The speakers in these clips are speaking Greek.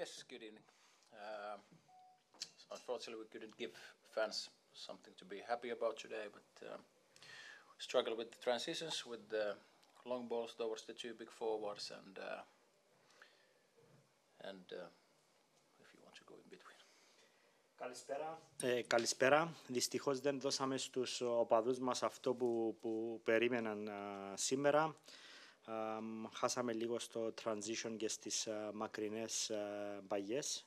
Yes, good evening. Uh, unfortunately, we couldn't give fans something to be happy about today, but um, struggle with the transitions, with the long balls towards the two big forwards, and uh, and uh, if you want to go in between. Καλησπέρα. Ε, καλησπέρα. Δυστυχώς δεν δώσαμε στους οπαδούς μας αυτό που, που περίμεναν α, σήμερα. Α, χάσαμε λίγο στο transition και στις α, μακρινές α, μπαγιές.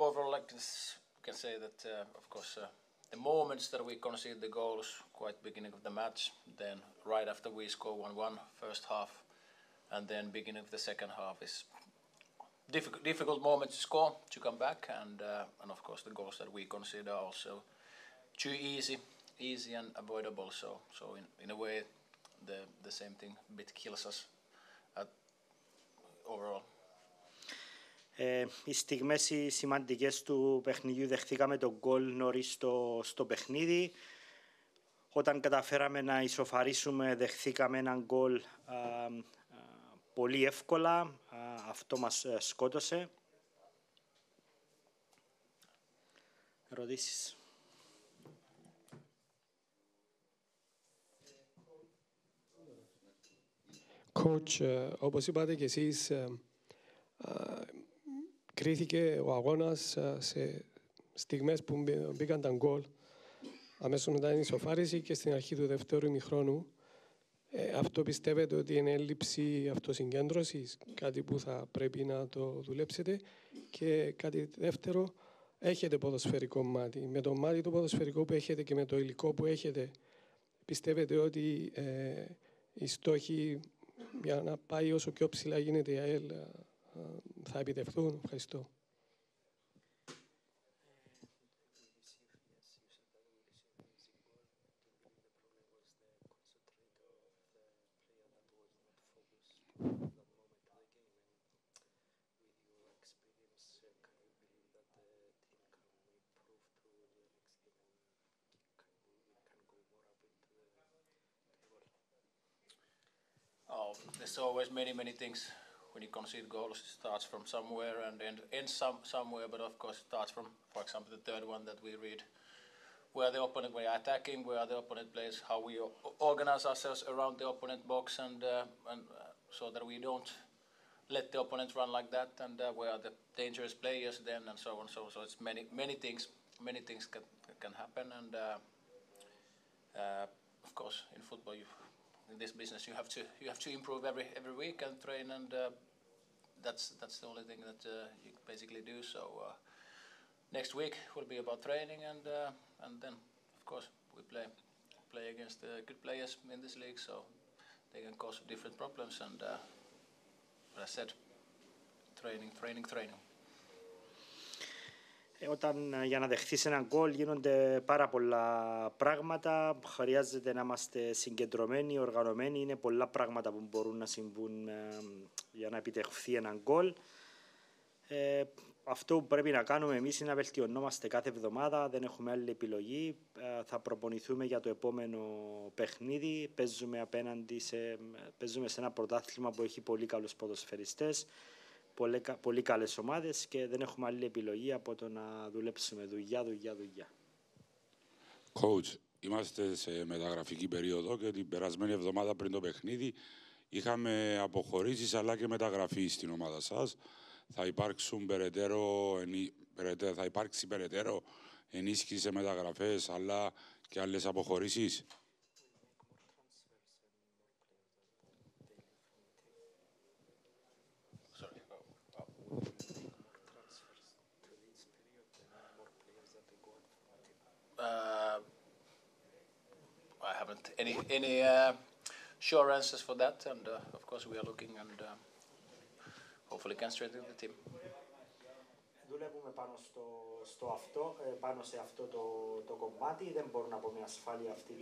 Overall, like this, we can say that, uh, of course, uh, the moments that we concede the goals quite beginning of the match, then right after we score 1-1 first half, and then beginning of the second half is difficult, difficult moment to score to come back, and uh, and of course the goals that we consider also too easy, easy and avoidable. So so in, in a way, the the same thing a bit kills us at overall. Ε, οι στιγμές οι σημαντικές του παιχνιδιού δεχθήκαμε τον γκολ νωρίς στο, στο παιχνίδι. Όταν καταφέραμε να ισοφαρίσουμε δεχθήκαμε έναν γκολ α, α, πολύ εύκολα. Α, αυτό μας ε, σκότωσε. Ερωτήσεις; Coach, ε, όπως είπατε και εσείς, ε, ε, κρίθηκε ο αγώνας ε, σε στιγμές που μπή- μπήκαν τα γκολ. Αμέσως μετά την ισοφάριση και στην αρχή του δεύτερου ημιχρόνου. Ε, αυτό πιστεύετε ότι είναι έλλειψη αυτοσυγκέντρωσης, κάτι που θα πρέπει να το δουλέψετε. Και κάτι δεύτερο, έχετε ποδοσφαιρικό μάτι. Με το μάτι το ποδοσφαιρικό που έχετε και με το υλικό που έχετε, πιστεύετε ότι ε, οι στόχοι για να πάει όσο πιο ψηλά γίνεται η ΑΕΛ ε, ε, θα επιτευχθούν. Ευχαριστώ. There's always many, many things when you concede goals. It starts from somewhere and end, ends some, somewhere, but of course it starts from, for example, the third one that we read. Where the opponent, we are attacking, where the opponent plays, how we organize ourselves around the opponent box, and uh, and uh, so that we don't let the opponent run like that, and uh, where the dangerous players then, and so on. So so it's many many things, many things can can happen, and uh, uh, of course in football you in this business you have to you have to improve every every week and train and uh, that's that's the only thing that uh, you basically do. So uh, next week will be about training and uh, and then of course we play play against uh, good players in this league so they can cause different problems and uh, but I said training training training Όταν ε, για να δεχθείς ένα γκολ γίνονται πάρα πολλά πράγματα, χρειάζεται να είμαστε συγκεντρωμένοι, οργανωμένοι, είναι πολλά πράγματα που μπορούν να συμβούν ε, για να επιτευχθεί ένα γκολ. Ε, αυτό που πρέπει να κάνουμε εμείς είναι να βελτιωνόμαστε κάθε εβδομάδα, δεν έχουμε άλλη επιλογή. Ε, θα προπονηθούμε για το επόμενο παιχνίδι, παίζουμε απέναντι σε, παίζουμε σε ένα πρωτάθλημα που έχει πολύ καλούς ποδοσφαιριστές, πολύ, κα- πολύ καλές ομάδες και δεν έχουμε άλλη επιλογή από το να δουλέψουμε δουλειά, δουλειά, δουλειά. Coach, είμαστε σε μεταγραφική περίοδο και την περασμένη εβδομάδα πριν το παιχνίδι είχαμε αποχωρήσεις αλλά και μεταγραφή στην ομάδα σας. Θα, υπάρξουν περαιτέρω, ενι- περαιτέ- θα υπάρξει περαιτέρω ενίσχυση σε μεταγραφές αλλά και άλλες αποχωρήσεις; I haven't any any uh, sure answers for that, and uh, of course we are looking and uh, hopefully can strengthen the team. Δουλεύουμε πάνω στο, στο αυτό, ε, πάνω σε αυτό το, το κομμάτι. Δεν μπορώ να πω με ασφάλεια αυτή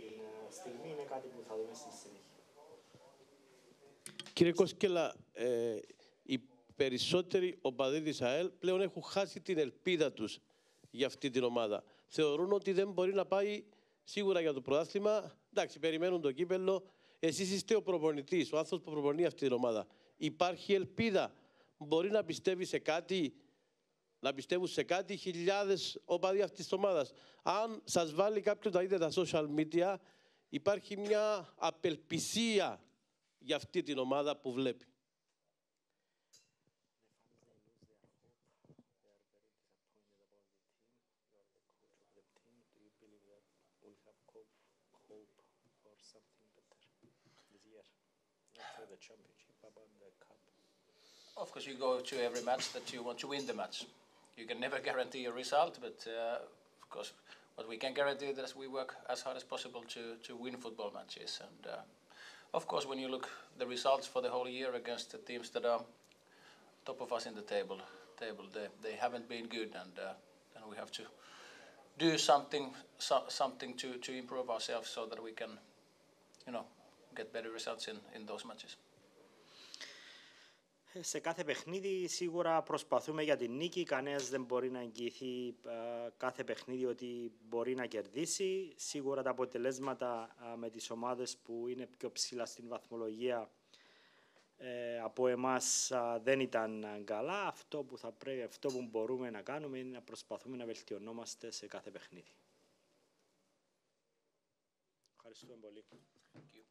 τη στιγμή. Είναι κάτι που θα δούμε στη συνέχεια. Κύριε Κόσκελα, ε, οι περισσότεροι οπαδοί της ΑΕΛ πλέον έχουν χάσει την ελπίδα τους για αυτή την ομάδα. Θεωρούν ότι δεν μπορεί να πάει σίγουρα για το πρωτάθλημα. Εντάξει, περιμένουν το κύπελο. Εσείς είστε ο προπονητής, ο άνθρωπος που προπονεί αυτή την ομάδα. Υπάρχει ελπίδα μπορεί να πιστεύει σε κάτι, να πιστεύουν σε κάτι χιλιάδες οπαδοί αυτής της ομάδας. Αν σας βάλει κάποιο τα είδε τα social media, υπάρχει μια απελπισία για αυτή την ομάδα που βλέπει. Of course, you go to every match that you want to win the match. You can never guarantee a result, but uh, of course, what we can guarantee is that we work as hard as possible to, to win football matches. And uh, of course, when you look the results for the whole year against the teams that are top of us in the table, table they, they haven't been good, and uh, then we have to do something so, something to, to improve ourselves so that we can, you know, get better results in, in those matches. Σε κάθε παιχνίδι σίγουρα προσπαθούμε για την νίκη. Κανένας δεν μπορεί να εγγυηθεί ε, κάθε παιχνίδι ότι μπορεί να κερδίσει. Σίγουρα τα αποτελέσματα ε, με τις ομάδες που είναι πιο ψηλά στην βαθμολογία ε, από εμάς δεν ήταν καλά. Αυτό που, θα πρέπει, αυτό που μπορούμε να κάνουμε είναι να προσπαθούμε να βελτιωνόμαστε σε κάθε παιχνίδι. Ευχαριστούμε πολύ. Thank you.